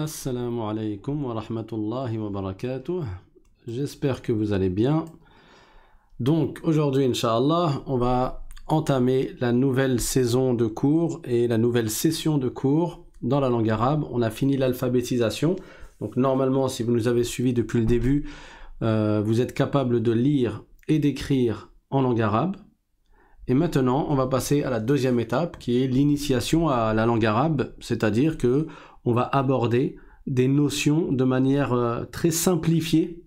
Assalamu alaikum wa rahmatullahi wa barakatuh. J'espère que vous allez bien. Donc aujourd'hui, Inch'Allah, on va entamer la nouvelle saison de cours et la nouvelle session de cours dans la langue arabe. On a fini l'alphabétisation. Donc normalement, si vous nous avez suivis depuis le début, euh, vous êtes capable de lire et d'écrire en langue arabe. Et maintenant, on va passer à la deuxième étape qui est l'initiation à la langue arabe, c'est-à-dire que on va aborder des notions de manière euh, très simplifiée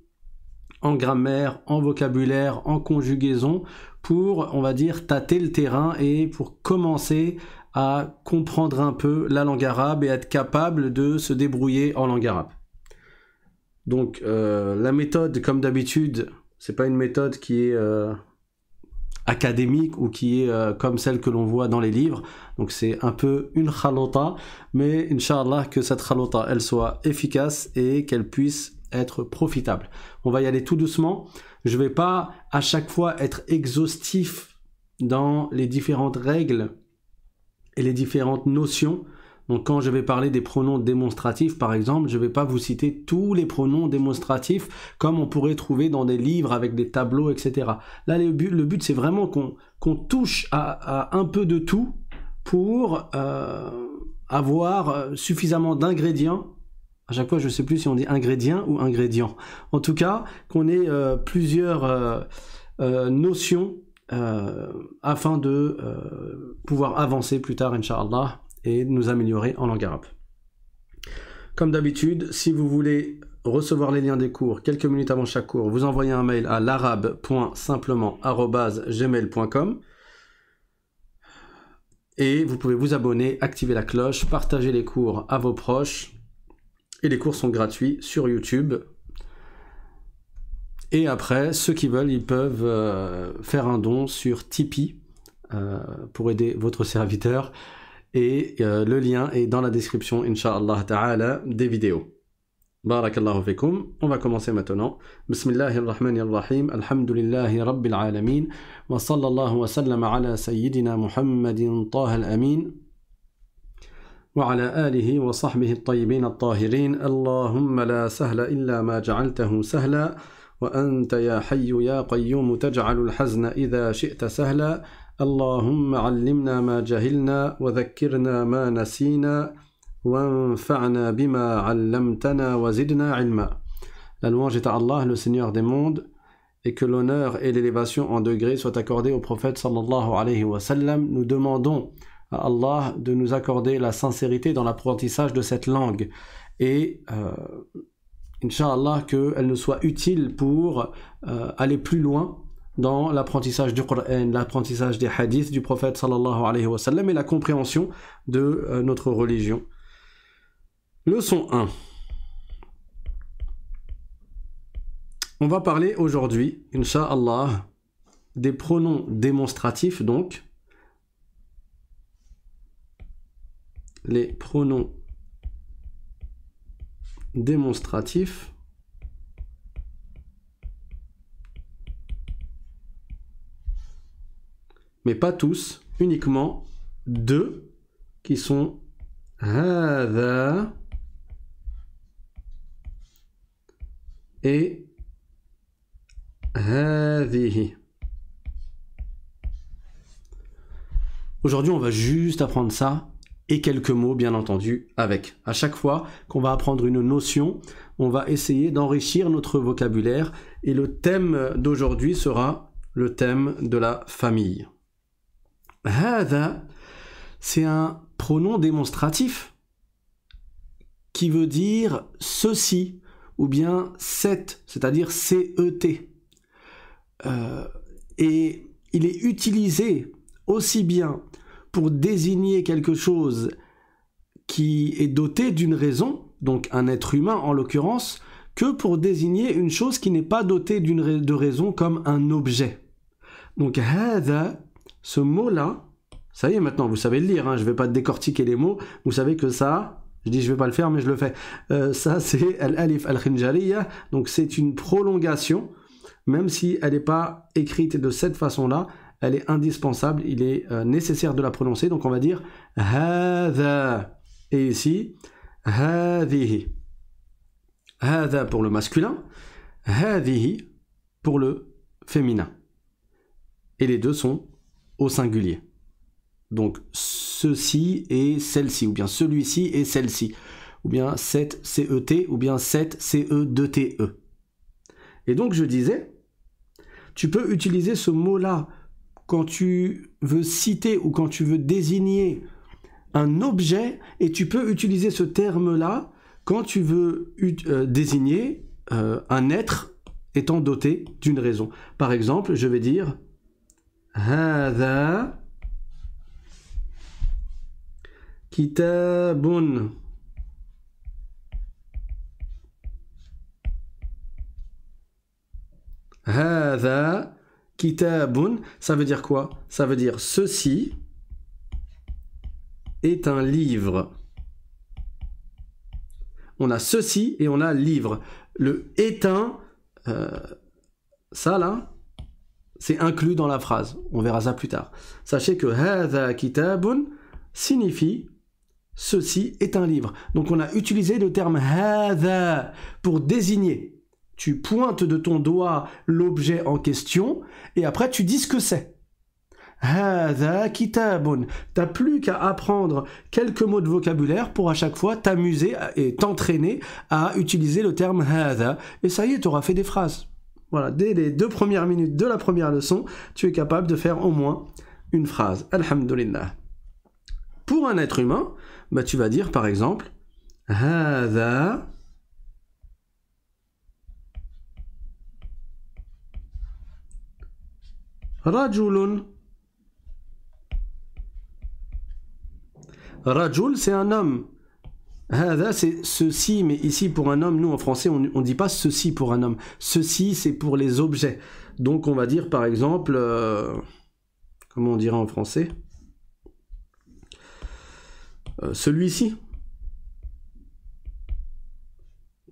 en grammaire, en vocabulaire, en conjugaison, pour, on va dire, tâter le terrain et pour commencer à comprendre un peu la langue arabe et être capable de se débrouiller en langue arabe. Donc euh, la méthode, comme d'habitude, c'est pas une méthode qui est euh, académique ou qui est euh, comme celle que l'on voit dans les livres. Donc c'est un peu une khalota, mais inshallah que cette khalota elle soit efficace et qu'elle puisse être profitable. On va y aller tout doucement. Je vais pas à chaque fois être exhaustif dans les différentes règles et les différentes notions donc quand je vais parler des pronoms démonstratifs, par exemple, je ne vais pas vous citer tous les pronoms démonstratifs comme on pourrait trouver dans des livres avec des tableaux, etc. Là, le but, c'est vraiment qu'on touche à, un peu de tout pour euh, avoir suffisamment d'ingrédients. À chaque fois, je ne sais plus si on dit ingrédients ou ingrédients. En tout cas, qu'on ait euh, plusieurs euh, notions afin de pouvoir avancer plus tard, Inch'Allah, et nous améliorer en langue arabe. Comme d'habitude, si vous voulez recevoir les liens des cours quelques minutes avant chaque cours, vous envoyez un mail à l'arabe.simplement.gmail.com et vous pouvez vous abonner, activer la cloche, partager les cours à vos proches. Et les cours sont gratuits sur YouTube. Et après, ceux qui veulent, ils peuvent euh, faire un don sur Tipeee euh, pour aider votre serviteur. Et euh, le lien est dans la description, Inch'Allah ta'ala, des vidéos. Barakallahu fikum. On va commencer maintenant. Bismillahirrahmanirrahim. Alhamdulillahi rabbil alamin. Wa sallallahu wa sallam ala sayyidina Muhammadin taha al-amin. وعلى آله وصحبه الطيبين الطاهرين اللهم لا سهل إلا ما جعلته سهلا وأنت يا حي يا قيوم تجعل الحزن إذا شئت سهلا اللهم علمنا ما جهلنا وذكرنا ما نسينا وانفعنا بما علمتنا وزدنا علما La louange est à Allah, le Seigneur des mondes, et que l'honneur et l'élévation en degrés soient accordés au prophète sallallahu alayhi wa sallam. Nous demandons à Allah de nous accorder la sincérité dans l'apprentissage de cette langue et euh, Inch'Allah qu'elle nous soit utile pour euh, aller plus loin dans l'apprentissage du Coran, l'apprentissage des hadiths du prophète sallallahu alayhi et la compréhension de euh, notre religion. Leçon 1. On va parler aujourd'hui, Inch'Allah, des pronoms démonstratifs, donc. Les pronoms démonstratifs mais pas tous, uniquement deux qui sont هذا et هذه. Aujourd'hui, on va juste apprendre ça et quelques mots, bien entendu, avec. À chaque fois qu'on va apprendre une notion, on va essayer d'enrichir notre vocabulaire et le thème d'aujourd'hui sera le thème de la famille c'est un pronom démonstratif qui veut dire ceci ou bien cet, c'est-à-dire CET. Euh, et il est utilisé aussi bien pour désigner quelque chose qui est doté d'une raison, donc un être humain en l'occurrence, que pour désigner une chose qui n'est pas dotée d'une de raison comme un objet. Donc ce mot-là, ça y est maintenant, vous savez le lire, hein, je ne vais pas décortiquer les mots, vous savez que ça, je dis je ne vais pas le faire, mais je le fais. Euh, ça, c'est Al-Alif Al-Khinjariya. Donc, c'est une prolongation. Même si elle n'est pas écrite de cette façon-là, elle est indispensable. Il est euh, nécessaire de la prononcer. Donc, on va dire Hadha. Et ici, Hadhihi. Hadha pour le masculin. Hadhihi pour le féminin. Et les deux sont au singulier donc ceci et celle-ci ou bien celui-ci et celle-ci ou bien cette CET ou bien cette CE2TE e. et donc je disais tu peux utiliser ce mot-là quand tu veux citer ou quand tu veux désigner un objet et tu peux utiliser ce terme-là quand tu veux euh, désigner euh, un être étant doté d'une raison. Par exemple, je vais dire هذا كتاب هذا kitabun, ça veut dire quoi Ça veut dire ceci est un livre. On a ceci et on a livre. Le est un, euh, ça là, c'est inclus dans la phrase. On verra ça plus tard. Sachez que hadha kitabun signifie ceci est un livre. Donc on a utilisé le terme hadha pour désigner tu pointes de ton doigt l'objet en question et après tu dis ce que c'est. Hada kitabun. T'as plus qu'à apprendre quelques mots de vocabulaire pour à chaque fois t'amuser et t'entraîner à utiliser le terme hada. Et ça y est, tu auras fait des phrases. Voilà, dès les deux premières minutes de la première leçon, tu es capable de faire au moins une phrase. Alhamdulillah. Pour un être humain, bah, tu vas dire par exemple Hada Rajulun. Rajul, c'est un homme. C'est ceci, mais ici pour un homme, nous en français, on ne dit pas ceci pour un homme. Ceci, c'est pour les objets. Donc on va dire par exemple, euh, comment on dirait en français? Euh, Celui-ci.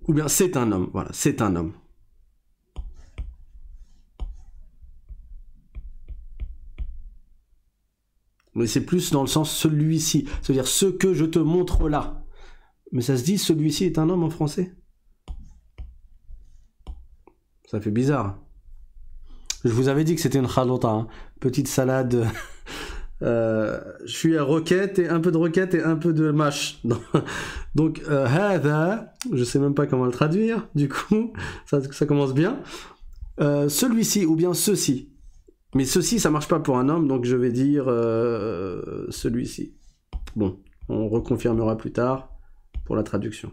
Ou bien c'est un homme, voilà, c'est un homme. Mais c'est plus dans le sens celui-ci. C'est-à-dire ce que je te montre là. Mais ça se dit celui-ci est un homme en français? Ça fait bizarre. Je vous avais dit que c'était une chalota, hein. petite salade. Euh, je suis à roquette et un peu de roquette et un peu de mâche. Donc, euh, hada, je sais même pas comment le traduire, du coup, ça, commence bien. Euh, celui-ci ou bien ceci. Mais ceci, ça marche pas pour un homme, donc je vais dire euh, celui-ci. Bon, on reconfirmera plus tard pour la traduction.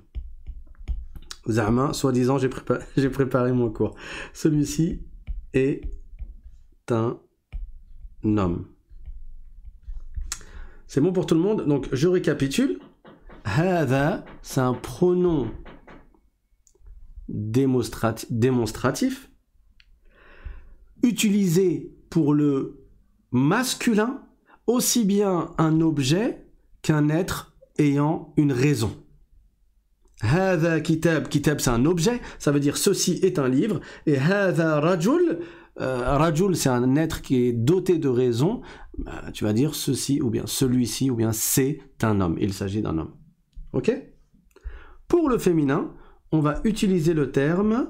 Zama, soi-disant, j'ai préparé, mon cours. Celui-ci est un homme. C'est bon pour tout le monde? Donc, je récapitule. Hada, c'est un pronom démonstratif utilisé pour le masculin aussi bien un objet qu'un être ayant une raison. Hada kitab, kitab c'est un objet, ça veut dire ceci est un livre, et hada rajul, euh, rajul c'est un être qui est doté de raison, bah, tu vas dire ceci ou bien celui-ci ou bien c'est un homme, il s'agit d'un homme. Ok? Pour le féminin, on va utiliser le terme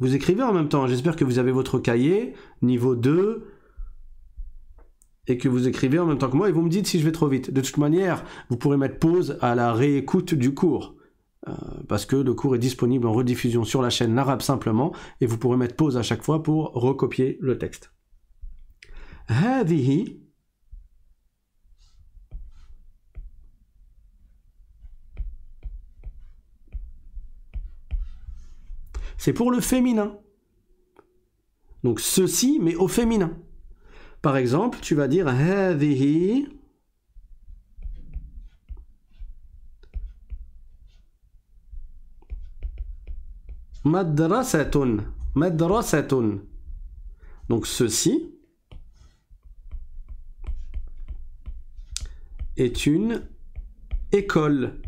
vous écrivez en même temps. J'espère que vous avez votre cahier, niveau 2, et que vous écrivez en même temps que moi, et vous me dites si je vais trop vite. De toute manière, vous pourrez mettre pause à la réécoute du cours. Euh, parce que le cours est disponible en rediffusion sur la chaîne L'Arabe simplement, et vous pourrez mettre pause à chaque fois pour recopier le texte. c'est pour le féminin. Donc ceci, mais au féminin. Par exemple, tu vas dire هذه madrasatun madrasatun. Donc ceci est une école.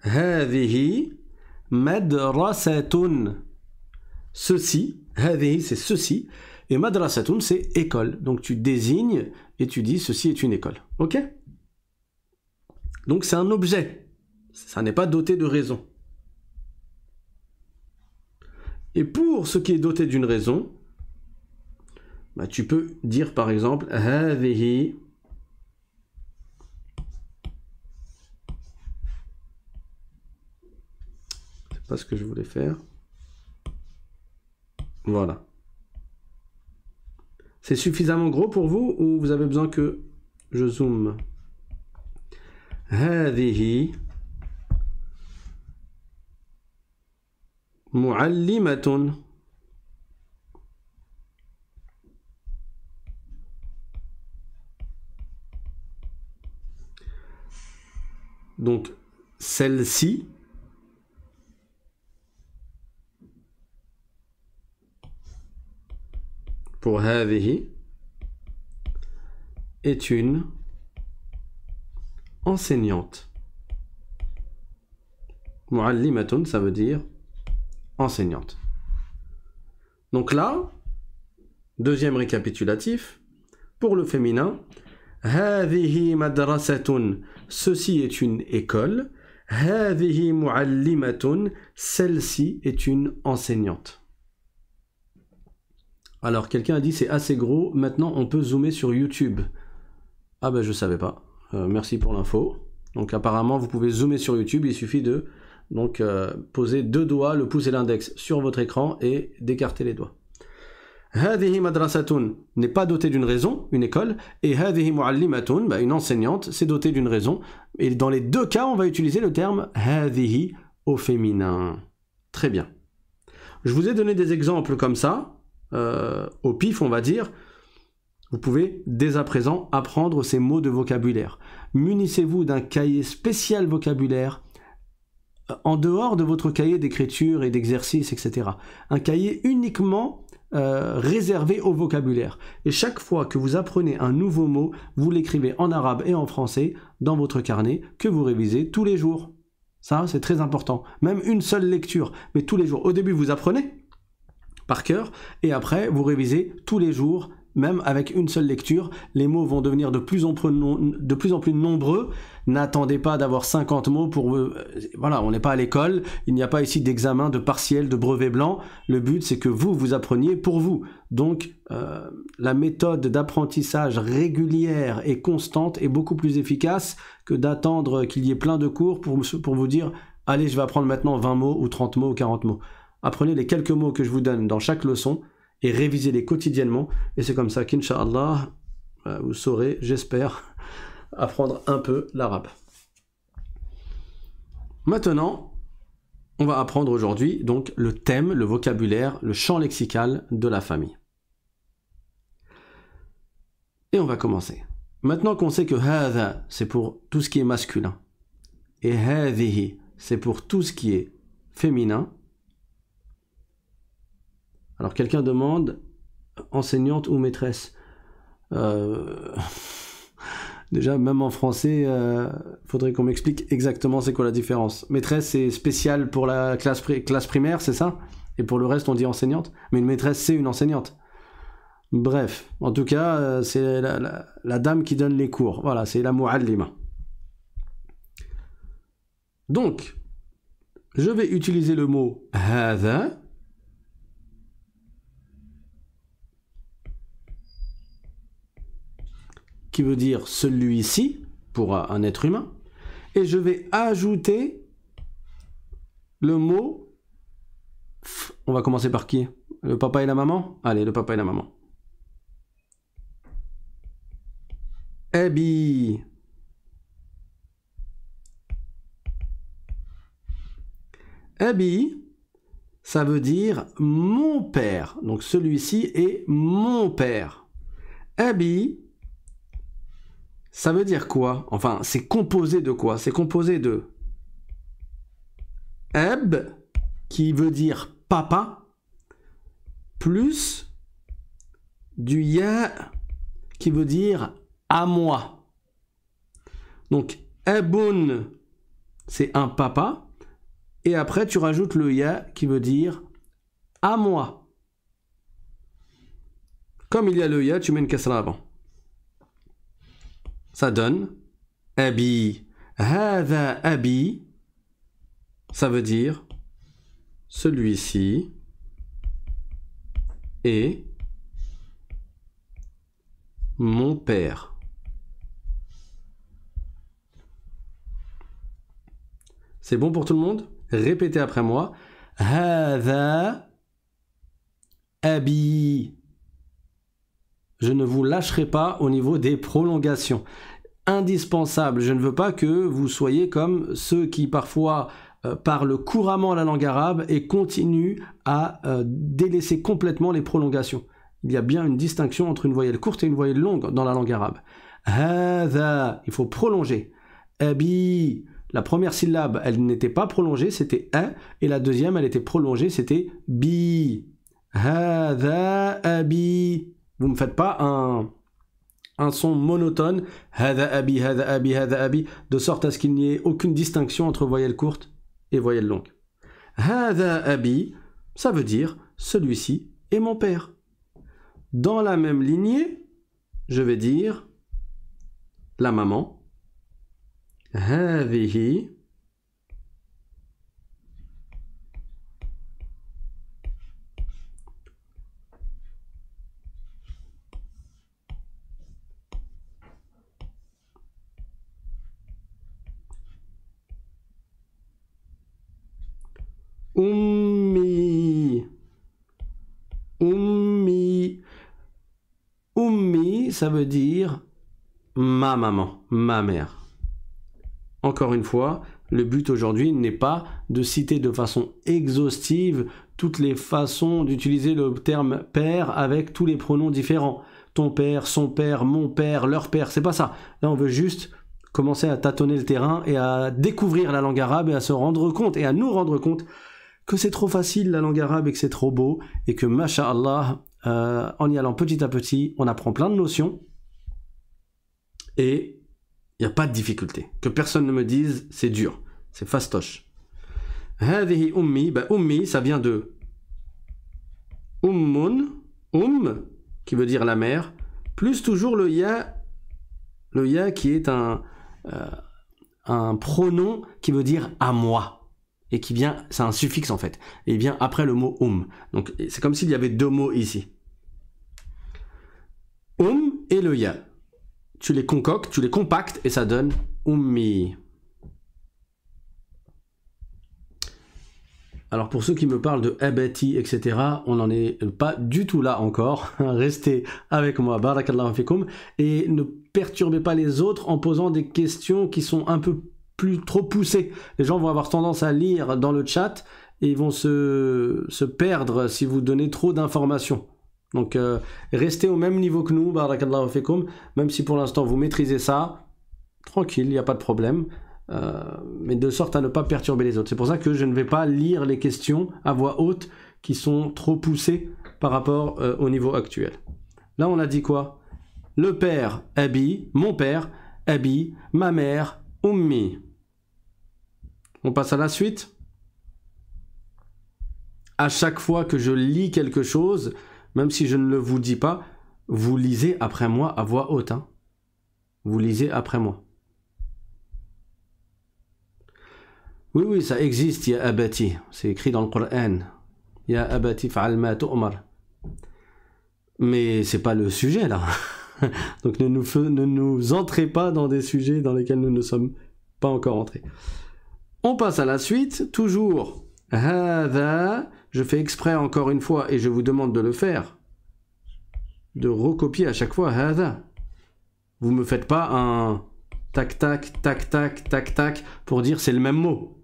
هذه مدرسة ceci Hadi, c'est ceci. Et madrasatun, c'est école. Donc tu désignes et tu dis ceci est une école. Ok? Donc c'est un objet. Ça n'est pas doté de raison. Et pour ce qui est doté d'une raison, bah, tu peux dire par exemple Hadihi. C'est pas ce que je voulais faire. voilà c'est suffisamment gros pour vous ou vous avez besoin que je zoome هذه معلمة Donc, celle-ci, pour هذه, est une enseignante. Muallimatun, ça veut dire enseignante. Donc là, deuxième récapitulatif, pour le féminin, هذه مدرسة ceci est une école هذه معلمة celle-ci est une enseignante alors quelqu'un a dit c'est assez gros maintenant on peut zoomer sur YouTube ah ben je savais pas euh, merci pour l'info donc apparemment vous pouvez zoomer sur YouTube il suffit de donc euh, poser deux doigts le pouce et l'index sur votre écran et d'écarter les doigts هذه madrasatun n'est pas doté d'une raison, une école, et هذه muallimatun, bah, une enseignante, c'est doté d'une raison. Et dans les deux cas, on va utiliser le terme هذه au féminin. Très bien. Je vous ai donné des exemples comme ça, euh, au pif, on va dire. Vous pouvez dès à présent apprendre ces mots de vocabulaire. Munissez-vous d'un cahier spécial vocabulaire euh, en dehors de votre cahier d'écriture et d'exercice, etc. Un cahier uniquement euh, réservé au vocabulaire. Et chaque fois que vous apprenez un nouveau mot, vous l'écrivez en arabe et en français dans votre carnet que vous révisez tous les jours. Ça, c'est très important. Même une seule lecture, mais tous les jours. Au début, vous apprenez par cœur, et après, vous révisez tous les jours même avec une seule lecture, les mots vont devenir de plus en plus, nombreux. N'attendez pas d'avoir 50 mots pour... Euh, voilà, on n'est pas à l'école, il n'y a pas ici d'examen, de partiel, de brevet blanc. Le but, c'est que vous, vous appreniez pour vous. Donc, euh, la méthode d'apprentissage régulière et constante est beaucoup plus efficace que d'attendre qu'il y ait plein de cours pour, pour vous dire, allez, je vais apprendre maintenant 20 mots ou 30 mots ou 40 mots. Apprenez les quelques mots que je vous donne dans chaque leçon et révisez-les quotidiennement. Et c'est comme ça qu'Inch'Allah, euh, vous saurez, j'espère, apprendre un peu l'arabe. Maintenant, on va apprendre aujourd'hui donc le thème, le vocabulaire, le champ lexical de la famille. Et on va commencer. Maintenant qu'on sait que hadha, c'est pour tout ce qui est masculin, et hadhihi, c'est pour tout ce qui est féminin, alors quelqu'un demande enseignante ou maîtresse? Euh, déjà, même en français, il euh, faudrait qu'on m'explique exactement c'est quoi la différence. Maîtresse, c'est spécial pour la classe, primaire, c'est ça? Et pour le reste, on dit enseignante? Mais une maîtresse, c'est une enseignante. Bref, en tout cas, euh, c'est la, dame qui donne les cours. Voilà, c'est la muallima. Donc, je vais utiliser le mot hadha qui veut dire celui-ci pour un être humain, et je vais ajouter le mot. On va commencer par qui? Le papa et la maman? Allez, le papa et la maman. Abi. Abi, ça veut dire mon père. Donc celui-ci est mon père. Abi, ça veut dire quoi? Enfin, c'est composé de quoi? C'est composé de Eb, qui veut dire papa, plus du ya, qui veut dire à moi. Donc, Ebun, c'est un papa, et après tu rajoutes le ya qui veut dire à moi. Comme il y a le ya, tu mets une kasra avant. Ça donne abi. Hada abi. Ça veut dire celui-ci est mon père. C'est bon pour tout le monde? Répétez après moi. Hada abi. Je ne vous lâcherai pas au niveau des prolongations. Indispensable. Je ne veux pas que vous soyez comme ceux qui parfois euh, parlent couramment la langue arabe et continuent à euh, délaisser complètement les prolongations. Il y a bien une distinction entre une voyelle courte et une voyelle longue dans la langue arabe. Hada, il faut prolonger. Abi, la première syllabe, elle n'était pas prolongée, c'était a, et la deuxième, elle était prolongée, c'était bi. Hada abi. Vous me faites pas un, un son monotone, hada abi, hada abi, de sorte à ce qu'il n'y ait aucune distinction entre voyelle courte et voyelle longue. Hada abi, ça veut dire celui-ci est mon père. Dans la même lignée, je vais dire la maman. Hadihi, ça veut dire ma maman, ma mère. Encore une fois, le but aujourd'hui n'est pas de citer de façon exhaustive toutes les façons d'utiliser le terme père avec tous les pronoms différents. Ton père, son père, mon père, leur père, c'est pas ça. Là, on veut juste commencer à tâtonner le terrain et à découvrir la langue arabe et à se rendre compte et à nous rendre compte que c'est trop facile la langue arabe et que c'est trop beau et que, masha'Allah, euh, en y allant petit à petit, on apprend plein de notions et il n'y a pas de difficulté. Que personne ne me dise c'est dur, c'est fastoche. Hadihi ummi, bah, ummi, ça vient de ummun, um, qui veut dire la mère, plus toujours le ya, le ya qui est un, euh, un pronom qui veut dire à moi. Et qui vient, c'est un suffixe en fait. Et il vient après le mot um. Donc c'est comme s'il y avait deux mots ici. Um et le ya tu les concoctes, tu les compactes et ça donne ummi. Alors pour ceux qui me parlent de abati, etc., on n'en est pas du tout là encore. Restez avec moi, barakallahu fikum, et ne perturbez pas les autres en posant des questions qui sont un peu plus trop poussées. Les gens vont avoir tendance à lire dans le chat et ils vont se, se perdre si vous donnez trop d'informations. Donc euh, restez au même niveau que nous, barakallahu fikum, même si pour l'instant vous maîtrisez ça, tranquille, il n'y a pas de problème, euh, mais de sorte à ne pas perturber les autres. C'est pour ça que je ne vais pas lire les questions à voix haute qui sont trop poussées par rapport euh, au niveau actuel. Là on a dit quoi? Le père, Abi, mon père, Abi, ma mère, Ummi. On passe à la suite. À chaque fois que je lis quelque chose, même si je ne le vous dis pas, vous lisez après moi à voix haute. Hein. Vous lisez après moi. Oui, oui, ça existe, il y a abati. C'est écrit dans le Coran. Il y a abati fa'al ma tu'mar. Mais c'est pas le sujet là. Donc ne nous, ne nous entrez pas dans des sujets dans lesquels nous ne sommes pas encore entrés. On passe à la suite, toujours. Je fais exprès encore une fois et je vous demande de le faire, de recopier à chaque fois hada. Vous me faites pas un tac tac tac tac tac tac pour dire c'est le même mot.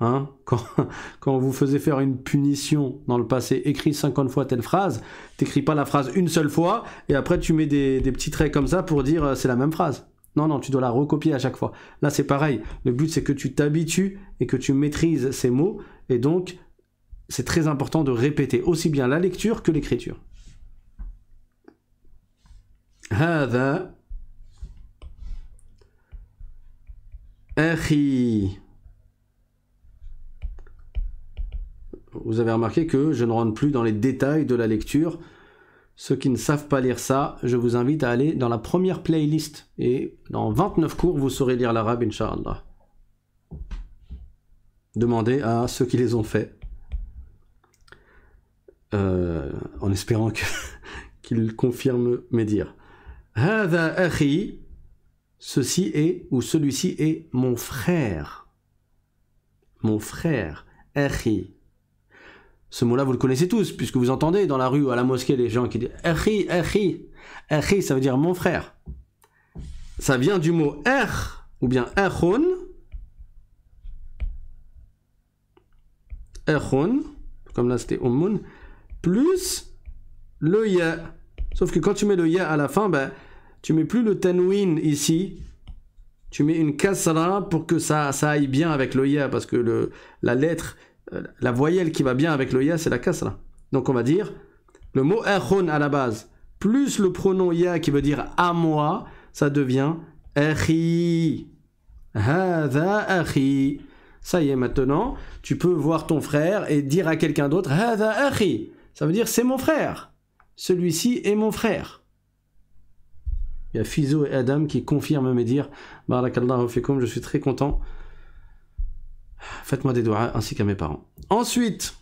Hein? Quand, vous faisait faire une punition dans le passé, écris 50 fois telle phrase, t'écris pas la phrase une seule fois et après tu mets des, des petits traits comme ça pour dire euh, c'est la même phrase. Non, non, tu dois la recopier à chaque fois. Là, c'est pareil. Le but, c'est que tu t'habitues et que tu maîtrises ces mots. Et donc, c'est très important de répéter aussi bien la lecture que l'écriture. هذا Vous avez remarqué que je ne rentre plus dans les détails de la lecture. Ceux qui ne savent pas lire ça, je vous invite à aller dans la première playlist. Et dans 29 cours, vous saurez lire l'arabe, Inch'Allah. Demandez à ceux qui les ont faits. Euh, en espérant qu'ils confirment mes dires. Ceci est, ou celui-ci est mon frère. Mon frère. Ce mot-là, vous le connaissez tous, puisque vous entendez dans la rue ou à la mosquée les gens qui disent Akhi, Akhi. Ça veut dire mon frère. Ça vient du mot Er, ou bien Akhun. Akhun, comme là c'était Ummun, plus le Ya. Sauf que quand tu mets le Ya à la fin, ben, tu mets plus le tanwin ici. Tu mets une kasra pour que ça, ça aille bien avec le Ya, parce que le, la lettre euh, la voyelle qui va bien avec le ya, c'est la kasra. Donc on va dire le mot akhun à la base, plus le pronom ya qui veut dire à moi, ça devient akhi. Hadha akhi. Ça y est, maintenant, tu peux voir ton frère et dire à quelqu'un d'autre Hadha akhi. Ça veut dire c'est mon frère. Celui-ci est mon frère. Il y a Fizo et Adam qui confirment mes dires. Barakallahu fikum, je suis très content Faites-moi des doigts ainsi qu'à mes parents. Ensuite,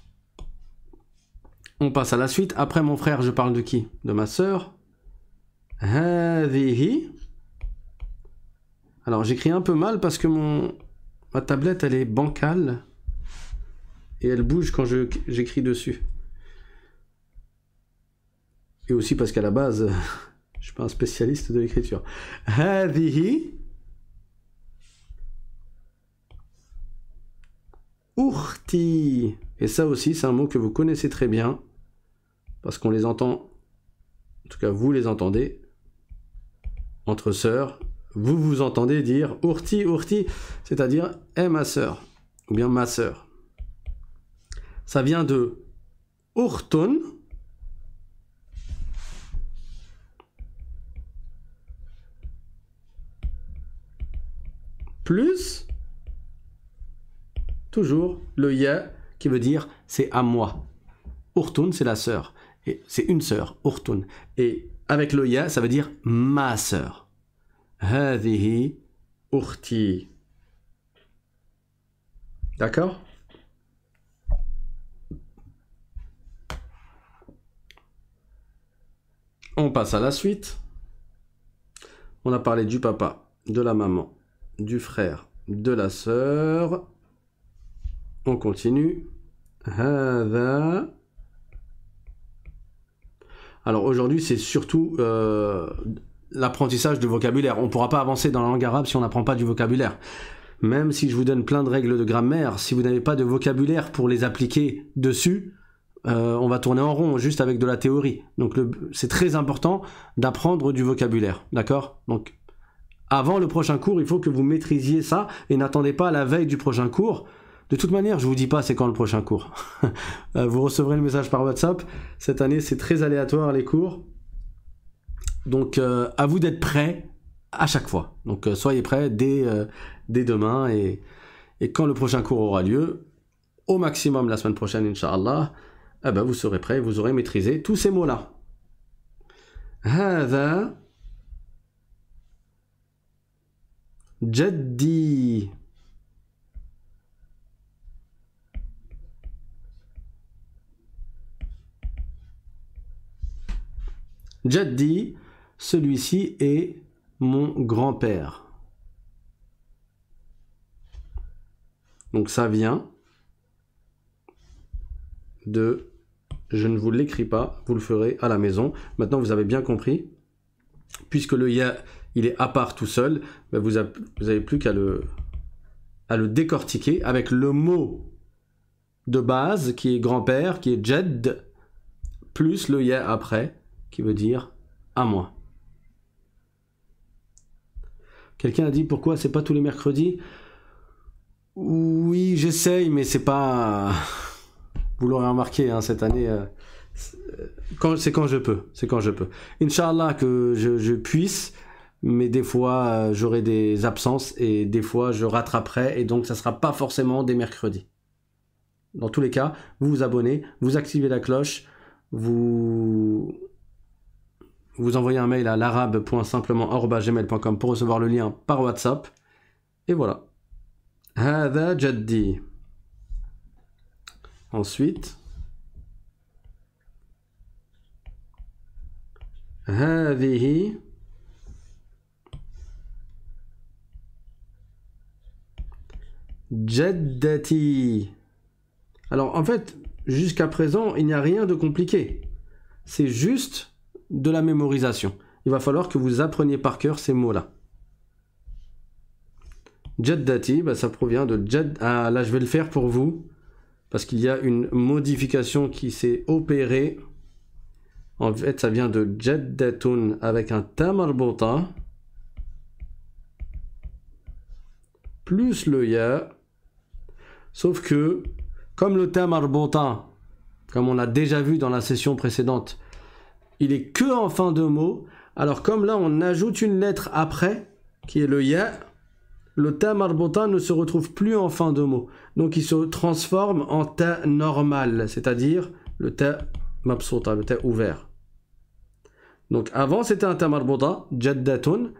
on passe à la suite. Après mon frère, je parle de qui? De ma sœur. Alors j'écris un peu mal parce que mon ma tablette elle est bancale et elle bouge quand j'écris dessus. Et aussi parce qu'à la base, euh, je ne suis pas un spécialiste de l'écriture. Hadihi. Urti. Et ça aussi, c'est un mot que vous connaissez très bien. Parce qu'on les entend. En tout cas, vous les entendez. Entre sœurs. Vous vous entendez dire Urti, Urti. C'est-à-dire, est ma sœur. Ou bien ma sœur. Ça vient de Urton plus toujours le ya qui veut dire c'est à moi. Urtun, c'est la sœur. Et c'est une sœur, Urtun. Et avec le ya, ça veut dire ma sœur. Hadihi urti. D'accord? On passe à la suite. On a parlé du papa, de la maman, du frère, de la sœur. On continue. Alors aujourd'hui, c'est surtout euh, l'apprentissage de vocabulaire. On ne pourra pas avancer dans la langue arabe si on n'apprend pas du vocabulaire. Même si je vous donne plein de règles de grammaire, si vous n'avez pas de vocabulaire pour les appliquer dessus, euh, on va tourner en rond juste avec de la théorie. Donc c'est très important d'apprendre du vocabulaire, d'accord? avant le prochain cours, il faut que vous maîtrisiez ça et n'attendez pas la veille du prochain cours de toute manière, je vous dis pas c'est quand le prochain cours. Euh, vous recevrez le message par WhatsApp. Cette année, c'est très aléatoire les cours. Donc, euh, à vous d'être prêt à chaque fois. Donc, euh, soyez prêts dès, dès demain. Et, et, quand le prochain cours aura lieu, au maximum la semaine prochaine, Inch'Allah, eh ben, vous serez prêts, vous aurez maîtrisé tous ces mots-là. هذا جدي Jaddi, celui-ci est mon grand-père. Donc ça vient de je ne vous l'écris pas, vous le ferez à la maison. Maintenant, vous avez bien compris. Puisque le ya, il est à part tout seul, ben, vous n'avez plus qu'à le, décortiquer avec le mot de base qui est grand-père, qui est jed, plus le ya après qui veut dire à moi. Quelqu'un a dit pourquoi c'est pas tous les mercredis? Oui, j'essaye, mais c'est pas. Vous l'aurez remarqué hein, cette année. Euh, c'est quand je peux, c'est quand je peux. Inch'Allah que je, puisse, mais des fois euh, j'aurai des absences et des fois je rattraperai et donc ça sera pas forcément des mercredis. Dans tous les cas, vous vous abonnez, vous activez la cloche, vous vous envoyez un mail à l'arabe.simplement.gmail.com pour recevoir le lien par WhatsApp. Et voilà. هذا جدي. Ensuite, هذه Jaddati. Alors en fait, jusqu'à présent, il n'y a rien de compliqué. C'est juste de la mémorisation. Il va falloir que vous appreniez par cœur ces mots-là. Jaddati, bah, ça provient de Jadd. Ah là, je vais le faire pour vous. Parce qu'il y a une modification qui s'est opérée. En fait, ça vient de Jaddatun avec un Tamarbota. Plus le Ya. Sauf que, comme le tamarbota, comme on l'a déjà vu dans la session précédente, il est que en fin de mot. Alors comme là on ajoute une lettre après, qui est le ya, le ta marbota ne se retrouve plus en fin de mot. Donc il se transforme en ta normal, c'est-à-dire le ta mabsota, le ta ouvert. Donc avant c'était un ta marbota, jaddatun,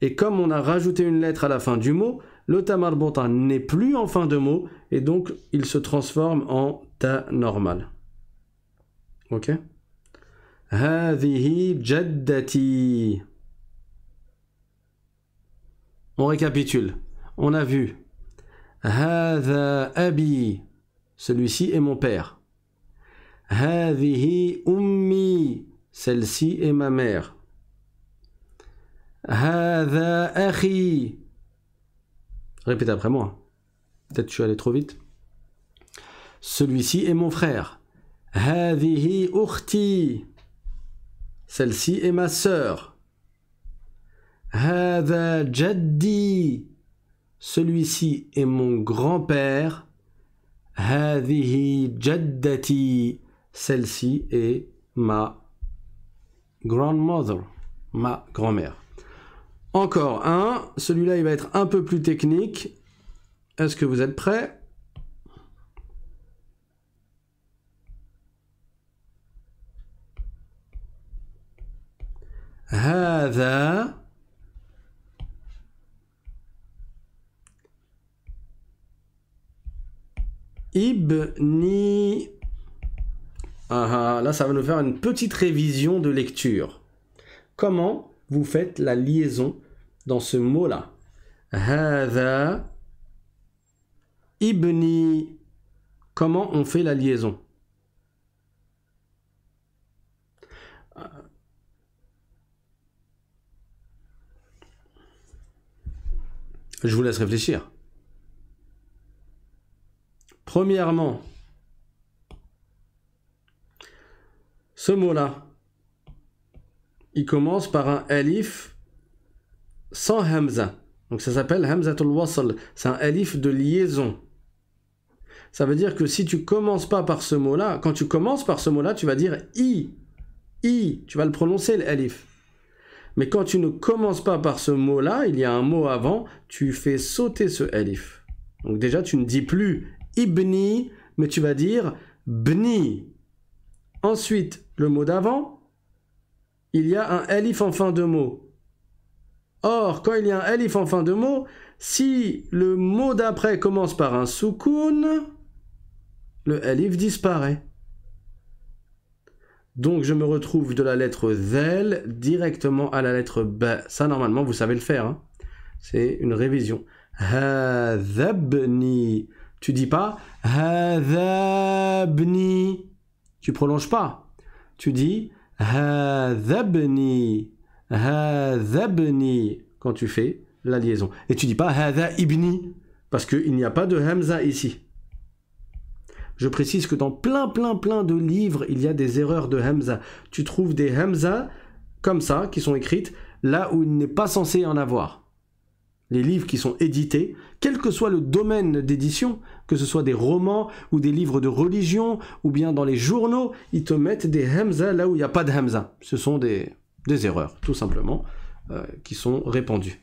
et comme on a rajouté une lettre à la fin du mot, le ta marbouta n'est plus en fin de mot et donc il se transforme en ta normal. Ok? On récapitule. On a vu. Hadha abi. Celui-ci est mon père. Ummi. Celle-ci est ma mère. Hadha akhi. Répète après moi. Peut-être je suis allé trop vite. Celui-ci est mon frère. Hadihi ukhti. Celle-ci est ma sœur. Hada jaddi. Celui-ci est mon grand-père. Hadihi jaddati. Celle-ci est ma grandmother, ma grand-mère. Encore un. Celui-là, il va être un peu plus technique. Est-ce que vous êtes prêts هذا Ibni. Ah, là, ça va nous faire une petite révision de lecture. Comment Vous faites la liaison dans ce mot-là Hada Ibni. Comment on fait la liaison? Je vous laisse réfléchir. Premièrement, ce mot-là, il commence par un alif sans hamza. Donc ça s'appelle hamzatul wasl. C'est un alif de liaison. Ça veut dire que si tu commences pas par ce mot-là, quand tu commences par ce mot-là, tu vas dire i. I. Tu vas le prononcer, l'alif. Mais quand tu ne commences pas par ce mot-là, il y a un mot avant, tu fais sauter ce alif. Donc déjà, tu ne dis plus ibni, mais tu vas dire bni. Ensuite, le mot d'avant, il y a un alif en fin de mot. Or, quand il y a un alif en fin de mot, si le mot d'après commence par un soukoun, le alif disparaît. Donc je me retrouve de la lettre ZEL directement à la lettre B. Ça normalement vous savez le faire. Hein. C'est une révision. Hadhabni. Tu dis pas hadhabni. Tu prolonges pas. Tu dis hadhabni. Hadhabni quand tu fais la liaison. Et tu dis pas hadha ibni parce qu'il n'y a pas de hamza ici. Je précise que dans plein, plein, plein de livres, il y a des erreurs de Hamza. Tu trouves des Hamza comme ça, qui sont écrites là où il n'est pas censé en avoir. Les livres qui sont édités, quel que soit le domaine d'édition, que ce soit des romans ou des livres de religion, ou bien dans les journaux, ils te mettent des Hamza là où il n'y a pas de Hamza. Ce sont des, erreurs, tout simplement, euh, qui sont répandues.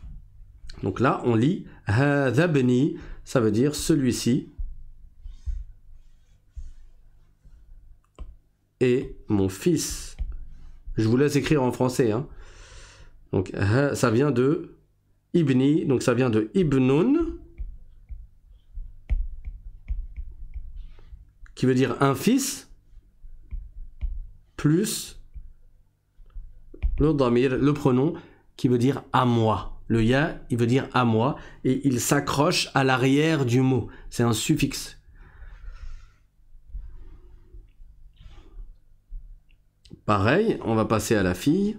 Donc là, on lit Hadhabni, ça veut dire celui-ci, et mon fils. Je vous laisse écrire en français. Hein. Donc, ça vient de ibni, donc ça vient de ibnun, qui veut dire un fils, plus le pronom, qui veut dire à moi. Le ya, il veut dire à moi, et il s'accroche à l'arrière du mot. C'est un suffixe. Pareil, on va passer à la fille.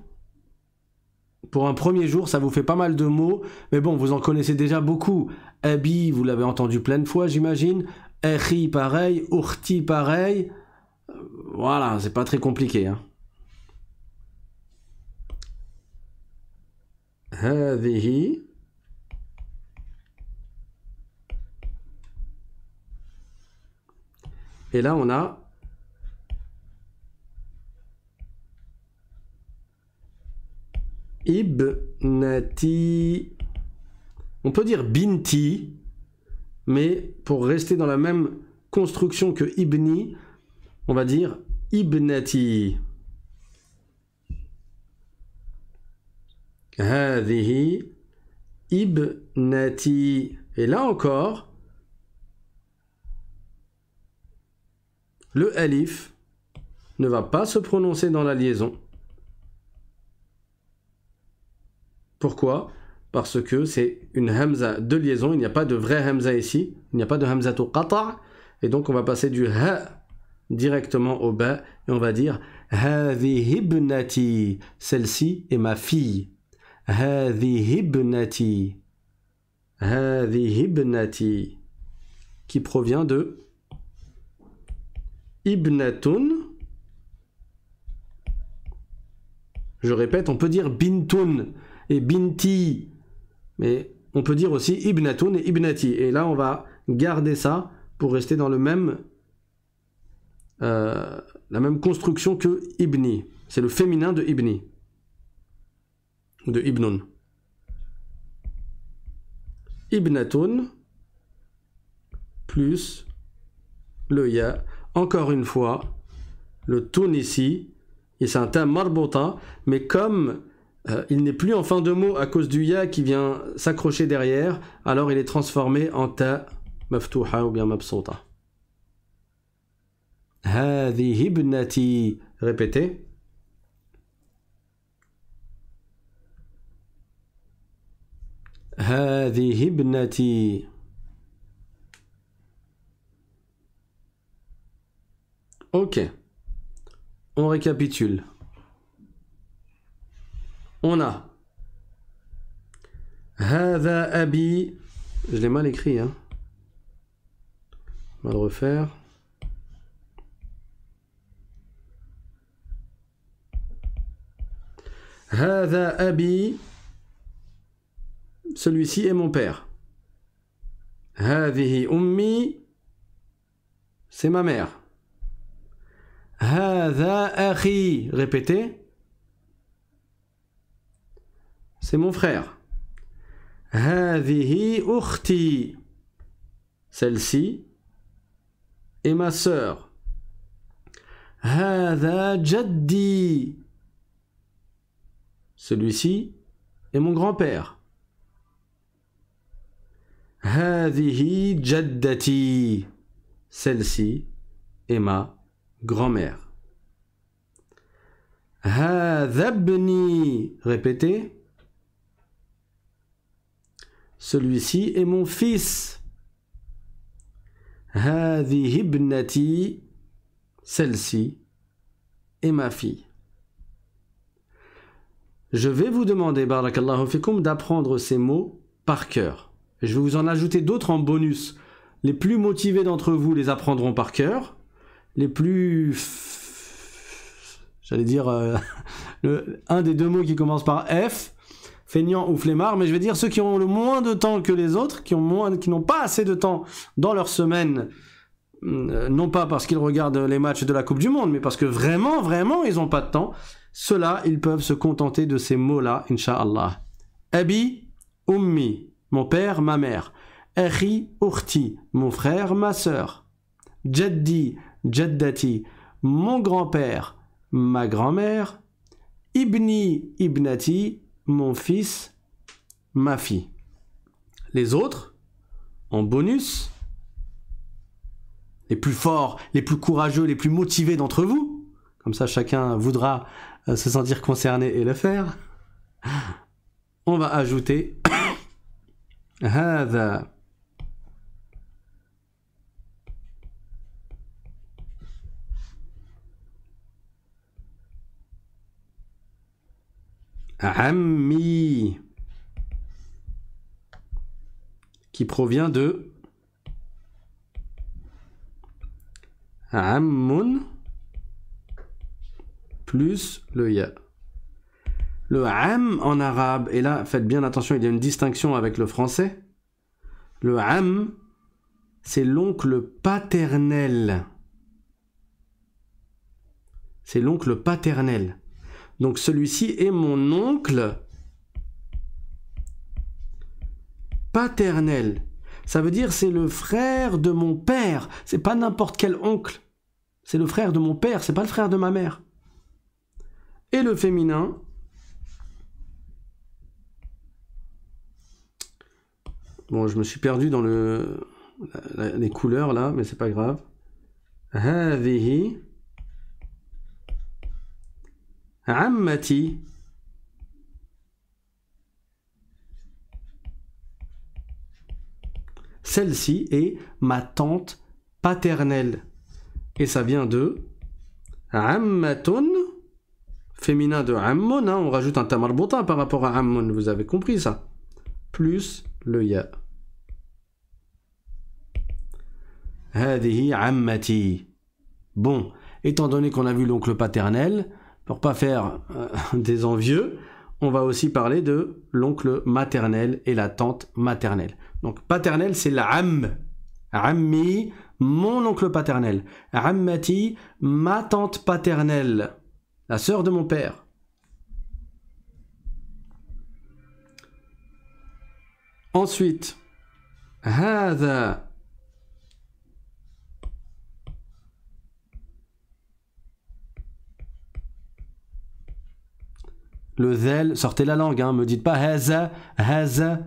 Pour un premier jour, ça vous fait pas mal de mots, mais bon, vous en connaissez déjà beaucoup. Abi, vous l'avez entendu plein de fois, j'imagine. Echi, pareil. Urti, pareil. Voilà, c'est pas très compliqué. Hein. Et là, on a Ibnati. On peut dire binti, mais pour rester dans la même construction que ibni, on va dire ibnati. Hadihi ibnati. Et là encore, le alif ne va pas se prononcer dans la liaison. Pourquoi? Parce que c'est une hamza de liaison, il n'y a pas de vrai hamza ici, il n'y a pas de hamza to qata' et donc on va passer du ha directement au ba et on va dire ibnati, celle-ci est ma fille. Hadhi ibnati qui provient de ibnatun je répète, on peut dire bintun et binti. Mais on peut dire aussi ibnatun et ibnati. Et là, on va garder ça pour rester dans le même, euh, la même construction que ibni. C'est le féminin de ibni. De ibnun. Ibnatun plus le ya. Encore une fois, le tun ici, et c'est un terme marbota, mais comme euh, il n'est plus en fin de mot à cause du ya qui vient s'accrocher derrière, alors il est transformé en ta maftuha ou bien mabsota. هذه ابنتي répétez هذه ابنتي Ok. On récapitule on a Hada abi. Je l'ai mal écrit, hein. On refaire. Hada abi. Celui-ci est mon père. Hadihi ummi. C'est ma mère. Hada akhi. Répétez c'est mon frère. Ukhti. Celle-ci est ma sœur. Hadha jaddi. Celui-ci est mon grand-père. Jaddati. Celle-ci est ma grand-mère. Répétez. Celui-ci est mon fils. Hadi celle-ci, est ma fille. Je vais vous demander, barakallahu fikum, d'apprendre ces mots par cœur. Je vais vous en ajouter d'autres en bonus. Les plus motivés d'entre vous les apprendront par cœur. Les plus j'allais dire euh, un des deux mots qui commence par F, feignants ou flemmards, mais je vais dire ceux qui ont le moins de temps que les autres, qui ont moins, qui n'ont pas assez de temps dans leur semaine, euh, non pas parce qu'ils regardent les matchs de la Coupe du Monde, mais parce que vraiment, vraiment, ils n'ont pas de temps. Ceux-là, ils peuvent se contenter de ces mots-là, inshallah. Abi, ummi, mon père, ma mère. Echi, urti, mon frère, ma sœur. Jaddi, jaddati, mon grand-père, ma grand-mère. Ibni, ibnati, mon fils, ma fille. Les autres, en bonus, les plus forts, les plus courageux, les plus motivés d'entre vous, comme ça chacun voudra euh, se sentir concerné et le faire, on va ajouter هذا Ammi qui provient de Ammun plus le ya. Le am en arabe, et là faites bien attention, il y a une distinction avec le français. Le am, c'est l'oncle paternel. C'est l'oncle paternel. Donc celui-ci est mon oncle paternel. Ça veut dire c'est le frère de mon père. C'est pas n'importe quel oncle. C'est le frère de mon père, c'est pas le frère de ma mère. Et le féminin Bon, je me suis perdu dans les couleurs là, mais c'est pas grave. عمتي Celle-ci est ma tante paternelle. Et ça vient de Ammatun, féminin de Ammun. Hein, on rajoute un tamarbota par rapport à Ammun, vous avez compris ça. Plus le ya. Hadihi ammati. Bon, étant donné qu'on a vu l'oncle paternel, pour pas faire euh, des envieux, on va aussi parler de l'oncle maternel et la tante maternelle. Donc paternel, c'est la am. Ammi, mon oncle paternel. Ammati, ma tante paternelle, la sœur de mon père. Ensuite, هذا le zèle, sortez la langue, hein, me dites pas haza, haza.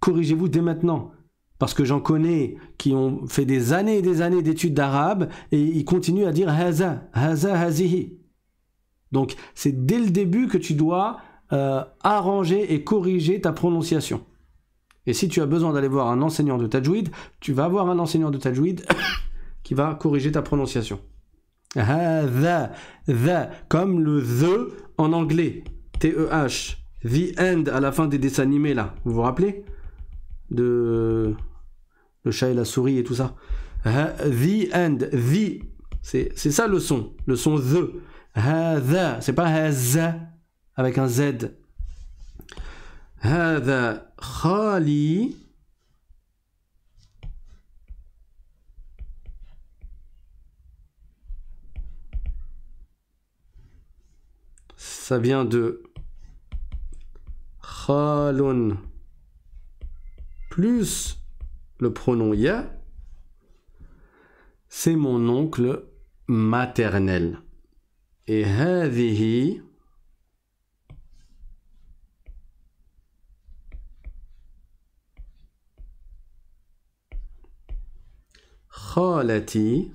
Corrigez-vous dès maintenant. Parce que j'en connais qui ont fait des années et des années d'études d'arabe et ils continuent à dire haza, haza, hazihi. Donc c'est dès le début que tu dois euh, arranger et corriger ta prononciation. Et si tu as besoin d'aller voir un enseignant de tajwid, tu vas voir un enseignant de tajwid qui va corriger ta prononciation. Comme le the en anglais. T-E-H. The End à la fin des dessins animés, là. Vous vous rappelez? De. Le chat et la souris et tout ça. The End. The. C'est ça le son. Le son The. Hada. C'est pas Haza. Avec un Z. Hada. Khali. ça vient de khalun plus le pronom ya, c'est mon oncle maternel. Et hadhihi, khalati,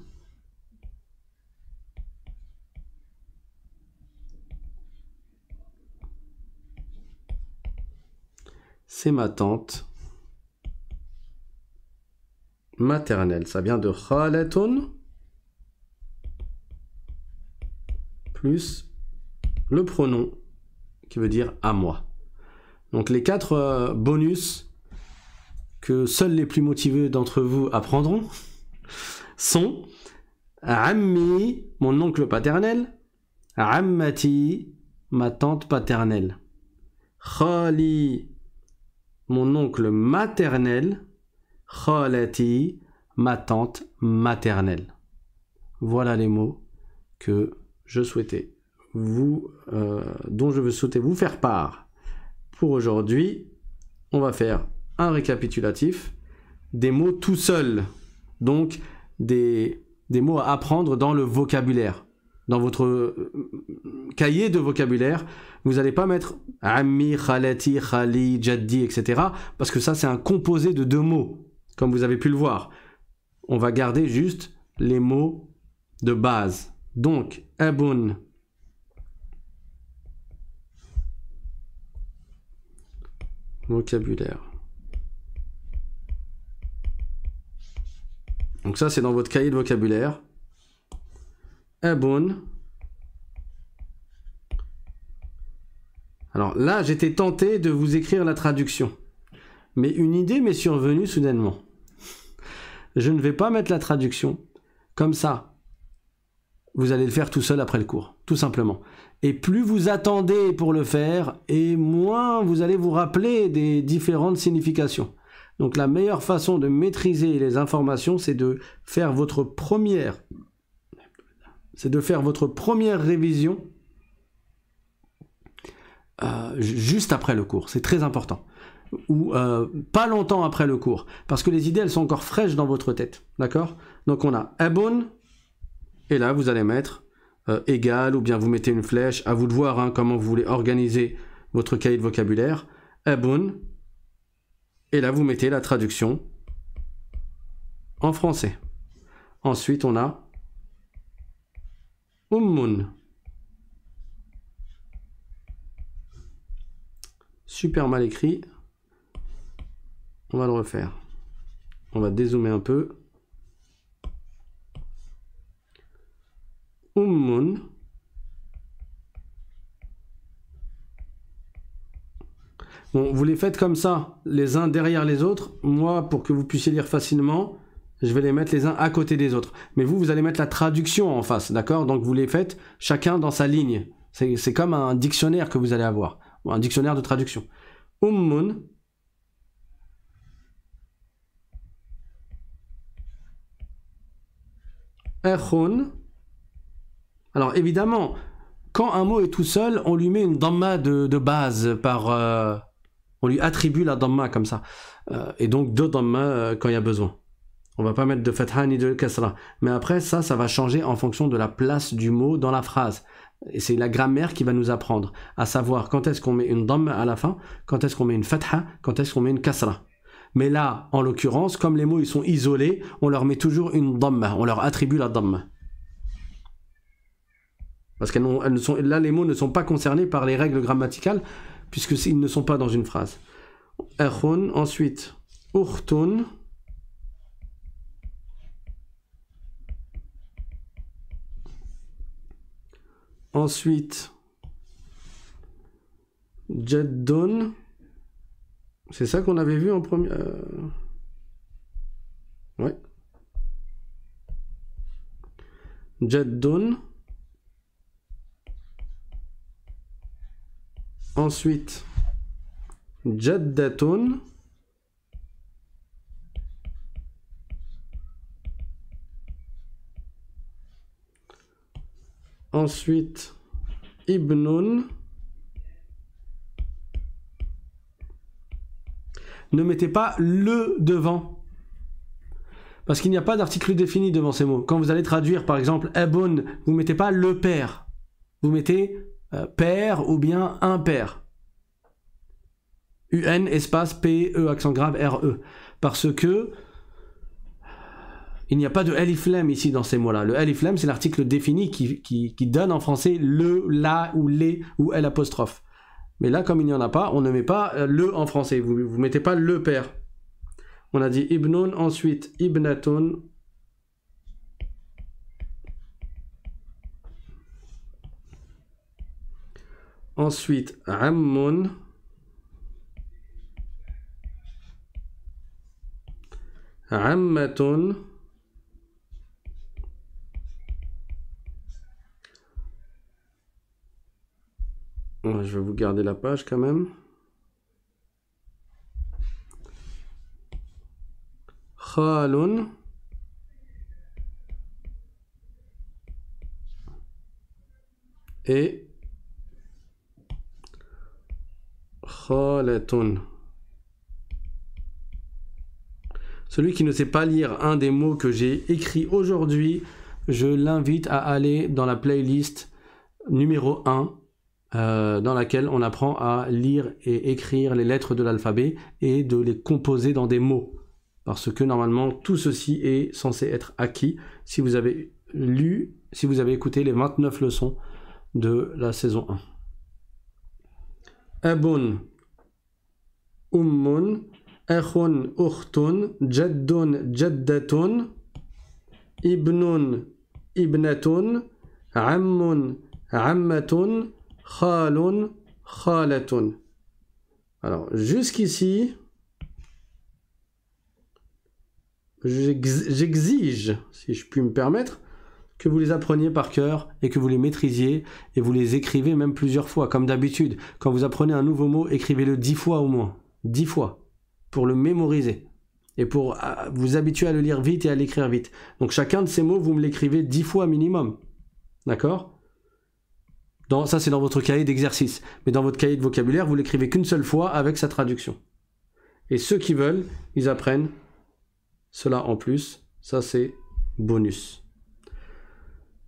c'est ma tante maternelle. Ça vient de khalatun plus le pronom qui veut dire à moi. Donc les quatre euh, bonus que seuls les plus motivés d'entre vous apprendront sont Ammi, mon oncle paternel, Ammati, ma tante paternelle, Khali, mon oncle maternel, khalati, ma tante maternelle. Voilà les mots que je souhaitais vous, euh, dont je souhaiter vous faire part. Pour aujourd'hui, on va faire un récapitulatif des mots tout seuls, donc des mots à apprendre dans le vocabulaire. Dans votre euh, cahier de vocabulaire, vous n'allez pas mettre Ammi, Khalati, Khali, Jaddi, etc. Parce que ça, c'est un composé de deux mots, comme vous avez pu le voir. On va garder juste les mots de base. Donc, Abun. Vocabulaire. Donc ça, c'est dans votre cahier de vocabulaire. Alors là, j'étais tenté de vous écrire la traduction. Mais une idée m'est survenue soudainement. Je ne vais pas mettre la traduction. Comme ça, vous allez le faire tout seul après le cours, tout simplement. Et plus vous attendez pour le faire, et moins vous allez vous rappeler des différentes significations. Donc la meilleure façon de maîtriser les informations, c'est de faire votre première c'est de faire votre première révision euh, juste après le cours. C'est très important. Ou euh, pas longtemps après le cours. Parce que les idées, elles sont encore fraîches dans votre tête. D'accord? Donc on a abon. Et là, vous allez mettre euh, égal ou bien vous mettez une flèche. À vous de voir hein, comment vous voulez organiser votre cahier de vocabulaire. Abon. Et là, vous mettez la traduction en français. Ensuite, on a Ummun. Super mal écrit. On va le refaire. On va dézoomer un peu. Ummun. Bon, vous les faites comme ça, les uns derrière les autres. Moi, pour que vous puissiez lire facilement, je vais les mettre les uns à côté des autres. Mais vous, vous allez mettre la traduction en face, d'accord? Donc vous les faites chacun dans sa ligne. C'est comme un dictionnaire que vous allez avoir, un dictionnaire de traduction. Ummun. Echun. Alors évidemment, quand un mot est tout seul, on lui met une damma de, base par... Euh, on lui attribue la damma comme ça. Euh, et donc deux damma euh, quand il y a besoin. On va pas mettre de fatha ni de kasra. Mais après, ça, ça va changer en fonction de la place du mot dans la phrase. Et c'est la grammaire qui va nous apprendre à savoir quand est-ce qu'on met une dhamma à la fin, quand est-ce qu'on met une fatha, quand est-ce qu'on met une kasra. Mais là, en l'occurrence, comme les mots ils sont isolés, on leur met toujours une dhamma, on leur attribue la dhamma. Parce que là, les mots ne sont pas concernés par les règles grammaticales, puisqu'ils ne sont pas dans une phrase. ensuite, urtun, Ensuite, Jeddon. C'est ça qu'on avait vu en premier. Euh... Ouais. Jeddon. Ensuite, Jaddatun. Ensuite, Ibnun. Ne mettez pas le devant. Parce qu'il n'y a pas d'article défini devant ces mots. Quand vous allez traduire, par exemple, Ebon, vous ne mettez pas le père. Vous mettez euh, père ou bien un père. UN espace P E accent grave R E. Parce que il n'y a pas de eliflem ici dans ces mots-là. Le eliflem, c'est l'article défini qui, donne en français le, la ou les ou l. Mais là, comme il n'y en a pas, on ne met pas euh, le en français. Vous ne mettez pas le père. On a dit ibnun, ensuite ibnatun. Ensuite, ammun. Ammatun. Vous garder la page quand même. Khalun. Et Khalatun. Celui qui ne sait pas lire un des mots que j'ai écrit aujourd'hui, je l'invite à aller dans la playlist numéro 1 euh, dans laquelle on apprend à lire et écrire les lettres de l'alphabet et de les composer dans des mots. Parce que normalement, tout ceci est censé être acquis si vous avez lu, si vous avez écouté les 29 leçons de la saison 1. Abun, ummun, akhun, ibnun, ammun, khalun, khalatun. Alors, jusqu'ici, j'exige, si je puis me permettre, que vous les appreniez par cœur et que vous les maîtrisiez et vous les écrivez même plusieurs fois, comme d'habitude. Quand vous apprenez un nouveau mot, écrivez-le dix fois au moins. Dix fois. Pour le mémoriser. Et pour euh, vous habituer à le lire vite et à l'écrire vite. Donc chacun de ces mots, vous me l'écrivez dix fois minimum. D'accord? Ça, c'est dans votre cahier d'exercice. Mais dans votre cahier de vocabulaire, vous l'écrivez qu'une seule fois avec sa traduction. Et ceux qui veulent, ils apprennent cela en plus. Ça, c'est bonus.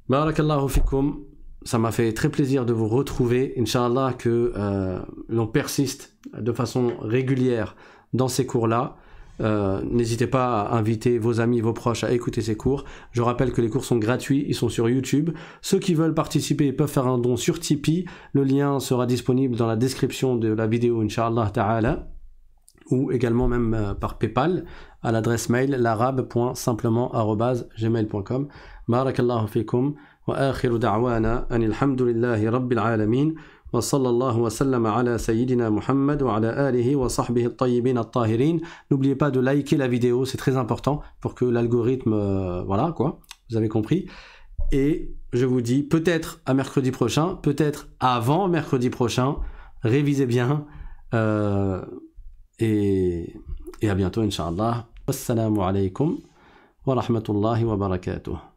Barakallahu fikum. Ça m'a fait très plaisir de vous retrouver. Inch'Allah que euh, l'on persiste de façon régulière dans ces cours-là. Euh, n'hésitez pas à inviter vos amis, vos proches à écouter ces cours. Je rappelle que les cours sont gratuits, ils sont sur YouTube. Ceux qui veulent participer peuvent faire un don sur Tipeee. Le lien sera disponible dans la description de la vidéo, Inch'Allah Ta'ala, ou également même euh, par PayPal à l'adresse mail l'arabe.simplement.gmail.com. Barakallahu fikum wa da'wana an alhamdulillahi rabbil wa sallam ala sayyidina Muhammad wa ala wa. N'oubliez pas de liker la vidéo, c'est très important pour que l'algorithme euh, voilà quoi, vous avez compris. Et je vous dis peut-être à mercredi prochain, peut-être avant mercredi prochain. Révisez bien euh, et et à bientôt, Inch'Allah. Wassalamu alaikum wa rahmatullahi wa barakatuh.